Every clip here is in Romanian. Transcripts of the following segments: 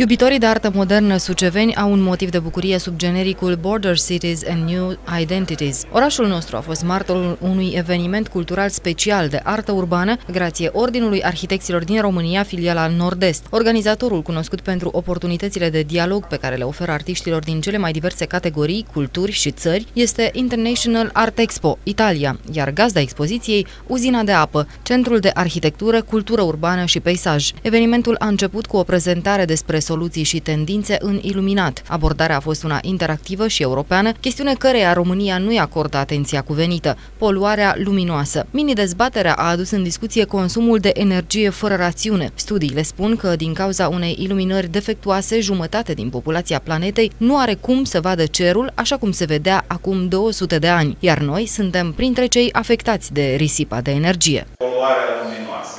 Iubitorii de artă modernă suceveni au un motiv de bucurie sub genericul Border Cities and New Identities. Orașul nostru a fost martorul unui eveniment cultural special de artă urbană, grație Ordinului Arhitecților din România, filiala Nord-Est. Organizatorul, cunoscut pentru oportunitățile de dialog pe care le oferă artiștilor din cele mai diverse categorii, culturi și țări, este International Art Expo, Italia, iar gazda expoziției, Uzina de Apă, Centrul de Arhitectură, Cultură Urbană și Peisaj. Evenimentul a început cu o prezentare despre soluții și tendințe în iluminat. Abordarea a fost una interactivă și europeană, chestiune căreia România nu-i acordă atenția cuvenită, poluarea luminoasă. Mini-dezbaterea a adus în discuție consumul de energie fără rațiune. Studiile spun că din cauza unei iluminări defectuoase, jumătate din populația planetei nu are cum să vadă cerul așa cum se vedea acum 200 de ani, iar noi suntem printre cei afectați de risipa de energie. Poluarea luminoasă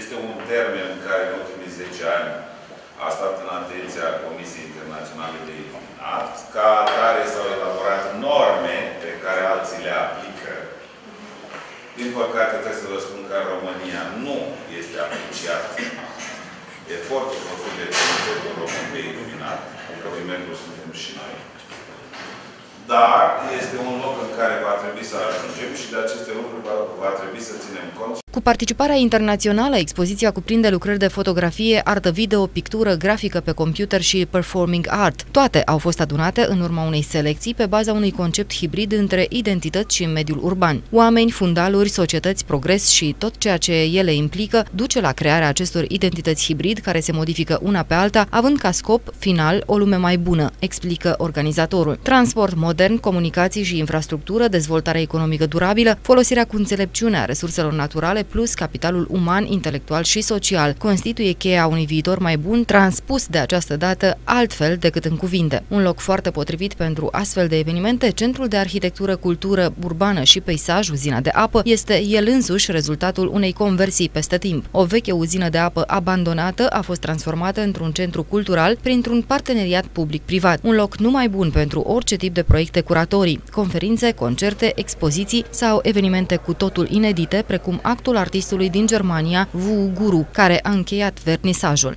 este un termen care în ultimii 10 ani a stat în atenția Comisiei Internaționale de Iluminat. Ca atare s-au elaborat norme pe care alții le aplică. Din păcate, trebuie să vă spun că în România nu este apreciat efortul făcut de Comitetul Român de Iluminat, în care membru suntem și noi. Dar este un loc în care va trebui să ajungem și de aceste lucruri va, va trebui să ținem cont. Cu participarea internațională, expoziția cuprinde lucrări de fotografie, artă video, pictură, grafică pe computer și performing art. Toate au fost adunate în urma unei selecții pe baza unui concept hibrid între identități și mediul urban. Oameni, fundaluri, societăți, progres și tot ceea ce ele implică duce la crearea acestor identități hibrid care se modifică una pe alta, având ca scop final o lume mai bună, explică organizatorul. Transport modern, comunicații și infrastructură, dezvoltarea economică durabilă, folosirea cu înțelepciune a resurselor naturale, plus capitalul uman, intelectual și social, constituie cheia unui viitor mai bun, transpus de această dată altfel decât în cuvinte. Un loc foarte potrivit pentru astfel de evenimente, Centrul de Arhitectură, Cultură Urbană și Peisaj, uzina de apă, este el însuși rezultatul unei conversii peste timp. O veche uzină de apă abandonată a fost transformată într-un centru cultural printr-un parteneriat public-privat. Un loc numai bun pentru orice tip de proiecte curatorii, conferințe, concerte, expoziții sau evenimente cu totul inedite, precum actul artistului din Germania, Wu Guru, care a încheiat vernisajul.